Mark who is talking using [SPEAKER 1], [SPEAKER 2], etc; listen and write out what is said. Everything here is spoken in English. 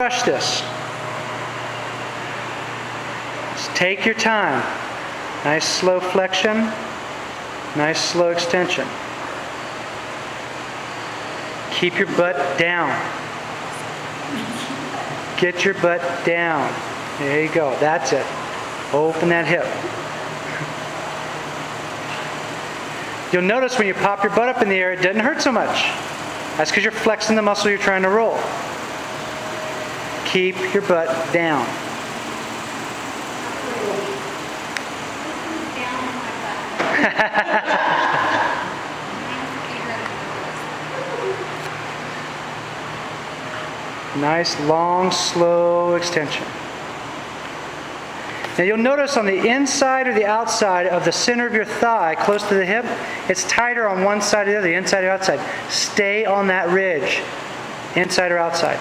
[SPEAKER 1] rush this. Just take your time. Nice slow flexion, nice slow extension. Keep your butt down. Get your butt down. There you go. That's it. Open that hip. You'll notice when you pop your butt up in the air, it doesn't hurt so much. That's because you're flexing the muscle you're trying to roll. Keep your butt down. nice, long, slow extension. Now you'll notice on the inside or the outside of the center of your thigh, close to the hip, it's tighter on one side or the other, the inside or outside. Stay on that ridge, inside or outside.